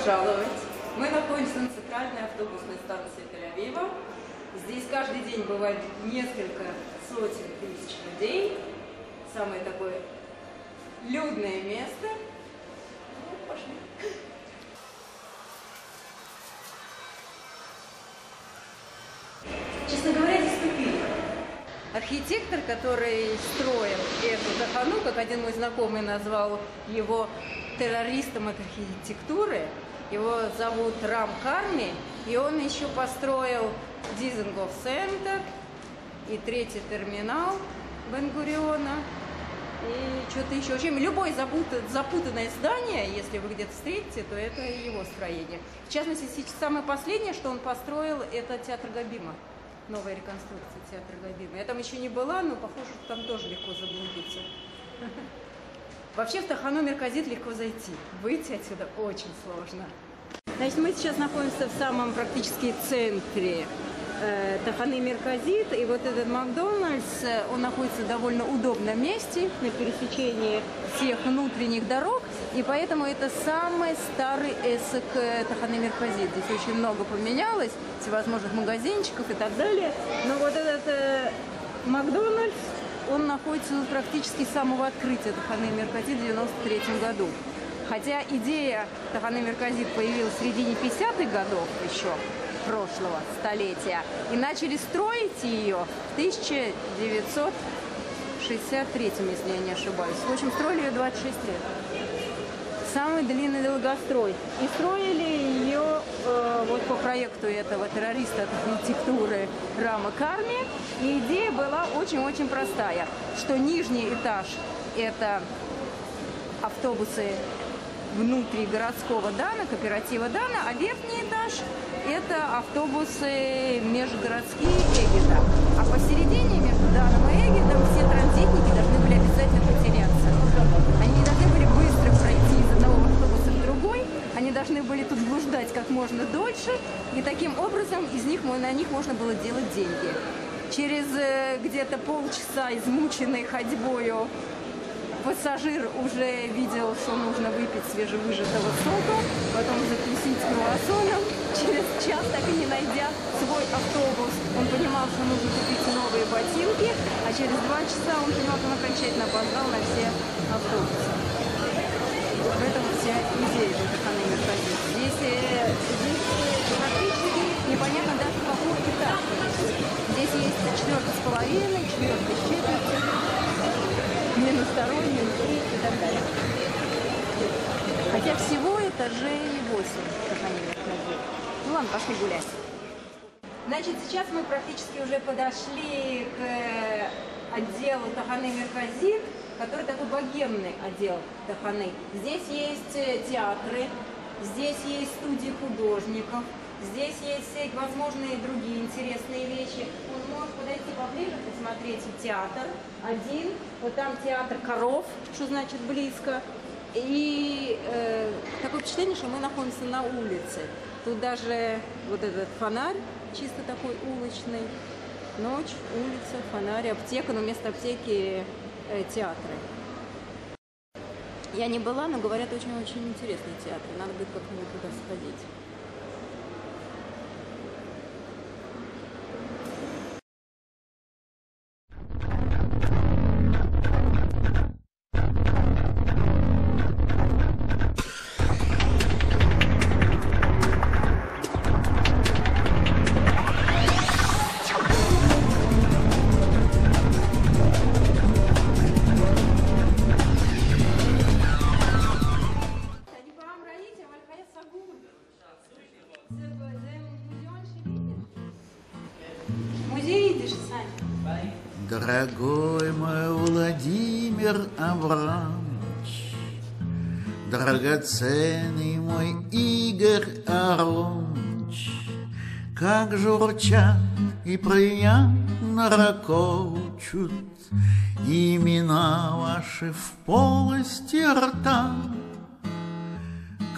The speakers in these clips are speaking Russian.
пожаловать! Мы находимся на центральной автобусной станции Тель-Авива. Здесь каждый день бывает несколько сотен тысяч людей. Самое такое людное место. Ну, пошли. Архитектор, который строил эту тахану, как один мой знакомый назвал его террористом от архитектуры, его зовут Рам Карми, и он еще построил Дизенгоф Центр и третий терминал Бенгуриона, и что-то еще. В общем, любое запутанное здание, если вы где-то встретите, то это его строение. В частности, самое последнее, что он построил, это театр Габима. Новая реконструкция театра Габима. Я там еще не была, но похоже, что там тоже легко заблудиться. Вообще в Тахану Мерказит легко зайти. Выйти отсюда очень сложно. Значит, мы сейчас находимся в самом практически центре э, Таханы Мерказит. И вот этот Макдональдс, э, он находится в довольно удобном месте на пересечении всех внутренних дорог. И поэтому это самый старый эсок э, Таханы Мерказит. Здесь очень много поменялось, всевозможных магазинчиков и так далее. Но вот этот э, Макдональдс, он находится ну, практически с самого открытия Таханы Мерказит в 93 году. Хотя идея Таханы Мерказит появилась в середине 50-х годов еще, прошлого столетия. И начали строить ее в 1963, если я не ошибаюсь. В общем, строили ее 26 лет. Самый длинный долгострой. И строили ее э, вот по проекту этого террориста архитектуры Рама Карми. И идея была очень-очень простая, что нижний этаж – это автобусы внутри городского Дана, кооператива Дана, а верхний этаж – это автобусы межгородские Эгита. А посередине между Даном и Эгидом все транзитники должны были обязательно потеряться. Должны были тут блуждать как можно дольше, и таким образом из них, на них можно было делать деньги. Через э, где-то полчаса измученной ходьбою Пассажир уже видел, что нужно выпить свежевыжатого сока, потом закусить круассоном. Через час, так и не найдя свой автобус, он понимал, что нужно купить новые ботинки, а через два часа он понимал, что он окончательно опоздал на все автобусы. В этом вся идея этой Здесь, э, непонятно даже в каком этапе. Здесь есть четвертый с половиной, четвертый с минус второй, минус три и так далее. Хотя всего этажей 8, как они говорят. Ну ладно, пошли гулять. Значит, сейчас мы практически уже подошли к э, отделу Таханы Мерказит, который такой богемный отдел Таханы. Здесь есть э, театры, здесь есть студии художников, Здесь есть все возможные другие интересные вещи. Он может подойти поближе, посмотреть театр один. Вот там театр коров, что значит близко. И э, такое впечатление, что мы находимся на улице. Тут даже вот этот фонарь, чисто такой уличный. Ночь, улица, фонарь, аптека, но вместо аптеки э, театры. Я не была, но говорят, очень-очень интересный театр. Надо будет как-нибудь туда сходить. Дорогой мой Владимир Аврамович, Драгоценный мой Игорь Аронович, Как журчат и приятно ракочут Имена ваши в полости рта,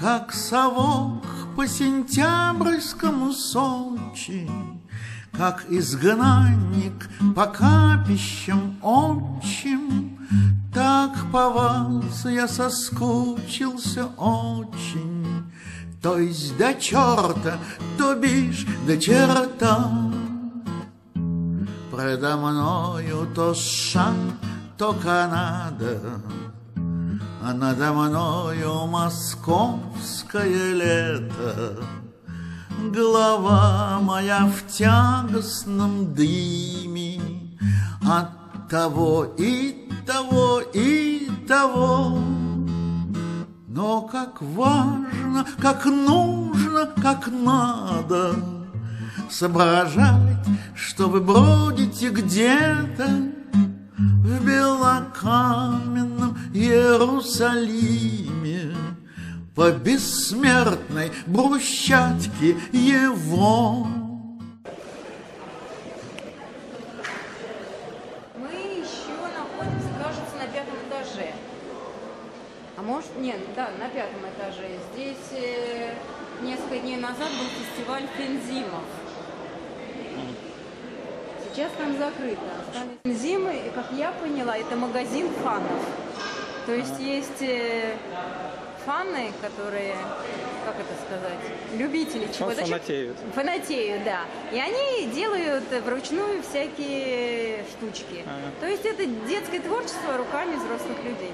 Как совок по сентябрьскому Сочи, как изгнанник по капищам отчим, Так по вас я соскучился очень, то есть до черта, то бишь до черта. Предо мною то США, то Канада, а надо мною московское лето. Голова моя в тягостном дыме От того и того и того. Но как важно, как нужно, как надо Соображать, что вы бродите где-то В белокаменном Иерусалиме по бессмертной брусчатке его. Мы еще находимся, кажется, на пятом этаже. А может, нет, да, на пятом этаже. Здесь э, несколько дней назад был фестиваль фензимов. Сейчас там закрыто. Остались Фензимы, как я поняла, это магазин фанов. То есть есть э, фаны, которые, как это сказать, любители чего-то. фанатеют. Фанатеют, да. И они делают вручную всякие штучки. Ага. То есть это детское творчество руками взрослых людей.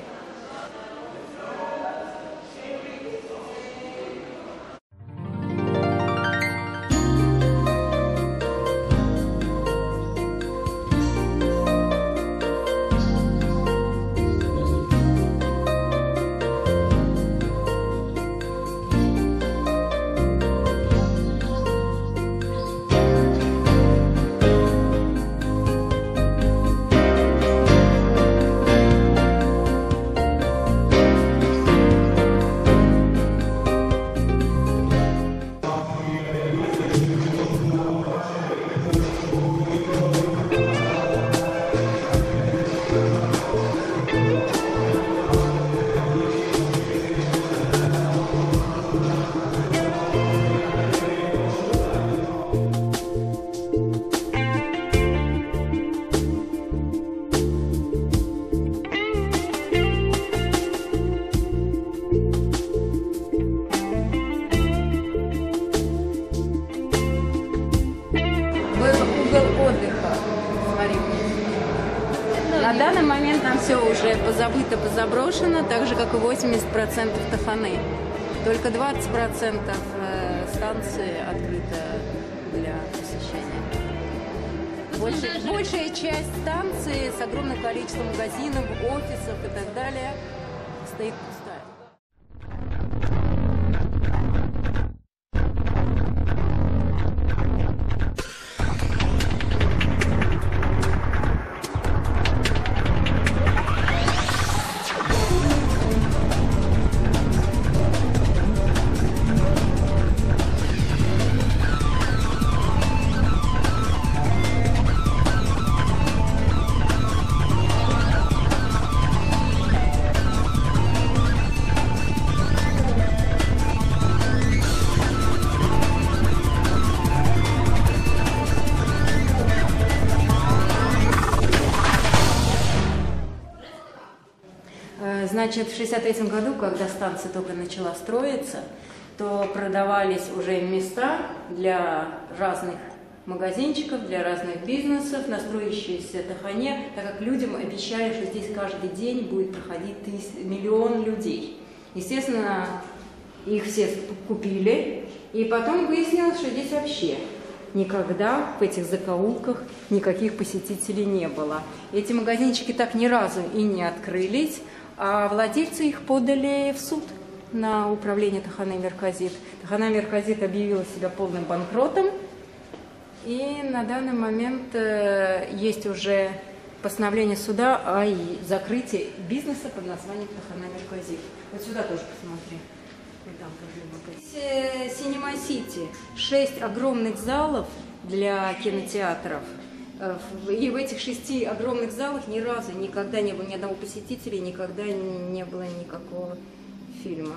Там все уже позабыто, позаброшено, так же, как и 80% Таханы. Только 20% э, станции открыто для посещения. Больше- большая часть станции с огромным количеством магазинов, офисов и так далее стоит пустая. Значит, в 1963 году, когда станция только начала строиться, то продавались уже места для разных магазинчиков, для разных бизнесов на строящейся Тахане, так как людям обещали, что здесь каждый день будет проходить тыс- миллион людей. Естественно, их все купили, и потом выяснилось, что здесь вообще никогда в этих закоулках никаких посетителей не было. Эти магазинчики так ни разу и не открылись, а владельцы их подали в суд на управление Тахана Мерказит. Тахана Мерказит объявила себя полным банкротом, и на данный момент э, есть уже постановление суда о закрытии бизнеса под названием Тахана Мерказит. Вот сюда тоже посмотри. Вот там тоже магазин. Синема Сити. Шесть огромных залов для кинотеатров. Э, И в этих шести огромных залах ни разу никогда не было ни одного посетителя, никогда не было никакого фильма.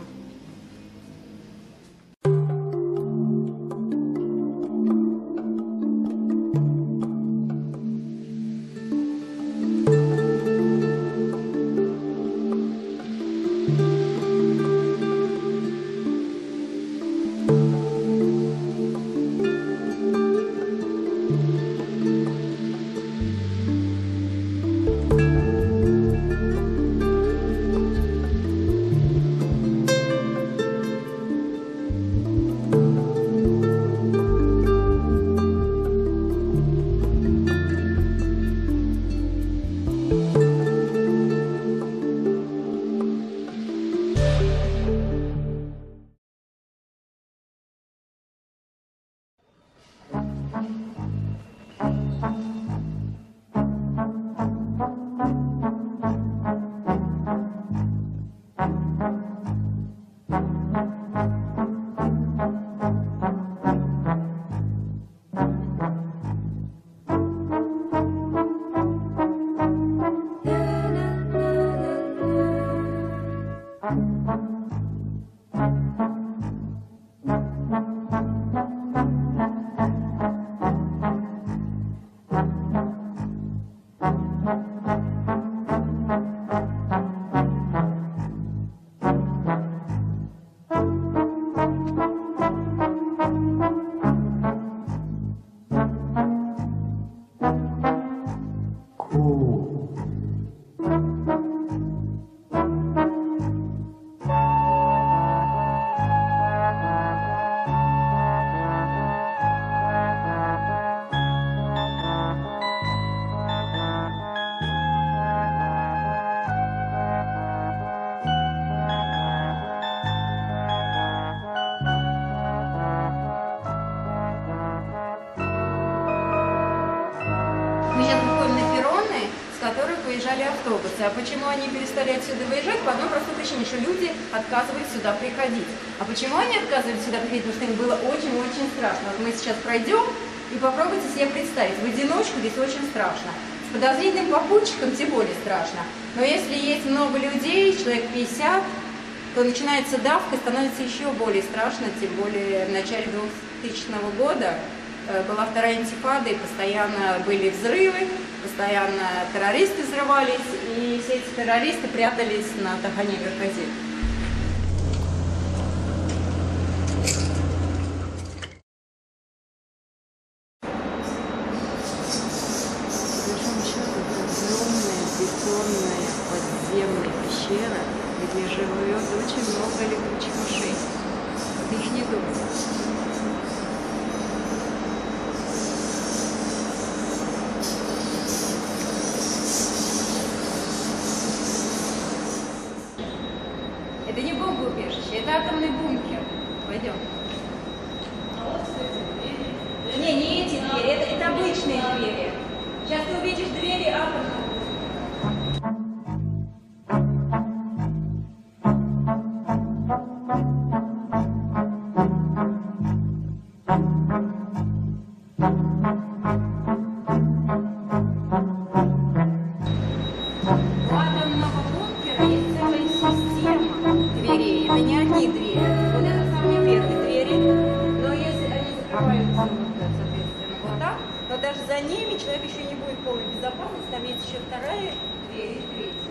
Выезжали автобусы. А почему они перестали отсюда выезжать? По одной простой причине, что люди отказывались сюда приходить. А почему они отказывались сюда приходить? Потому что им было очень-очень страшно. Вот мы сейчас пройдем и попробуйте себе представить. В одиночку здесь очень страшно. С подозрительным попутчиком тем более страшно. Но если есть много людей, человек 50, то начинается давка, становится еще более страшно, тем более в начале 2000 года была вторая интифада, и постоянно были взрывы, постоянно террористы взрывались, и все эти террористы прятались на Тахане Гарказе. подземная пещера, где живет очень много летучих мышей. Их не думаешь. То даже за ними человек еще не будет полной безопасности. Там есть еще вторая дверь и третья.